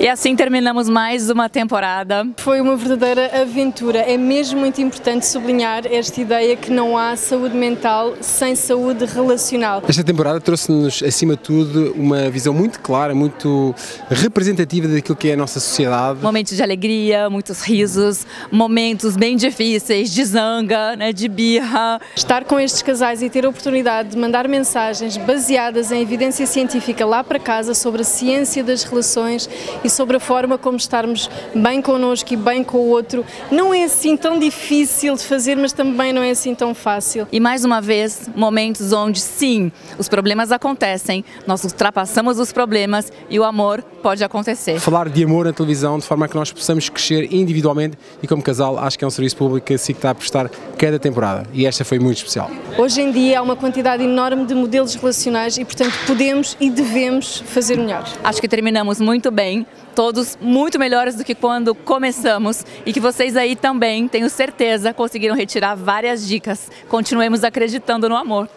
E assim terminamos mais uma temporada. Foi uma verdadeira aventura. É mesmo muito importante sublinhar esta ideia que não há saúde mental sem saúde relacional. Esta temporada trouxe-nos, acima de tudo, uma visão muito clara, muito representativa daquilo que é a nossa sociedade. Momentos de alegria, muitos risos, momentos bem difíceis, de zanga, né, de birra. Estar com estes casais e ter a oportunidade de mandar mensagens baseadas em evidência científica lá para casa sobre a ciência das relações e sobre a forma como estarmos bem connosco e bem com o outro, não é assim tão difícil de fazer, mas também não é assim tão fácil. E mais uma vez, momentos onde sim, os problemas acontecem, nós ultrapassamos os problemas e o amor pode acontecer. Falar de amor na televisão de forma que nós possamos crescer individualmente e como casal, acho que é um serviço público que a SIC está a prestar cada temporada e esta foi muito especial. Hoje em dia há uma quantidade enorme de modelos relacionais e, portanto, podemos e devemos fazer melhor. Acho que terminamos muito bem, todos muito melhores do que quando começamos e que vocês aí também, tenho certeza, conseguiram retirar várias dicas. Continuemos acreditando no amor.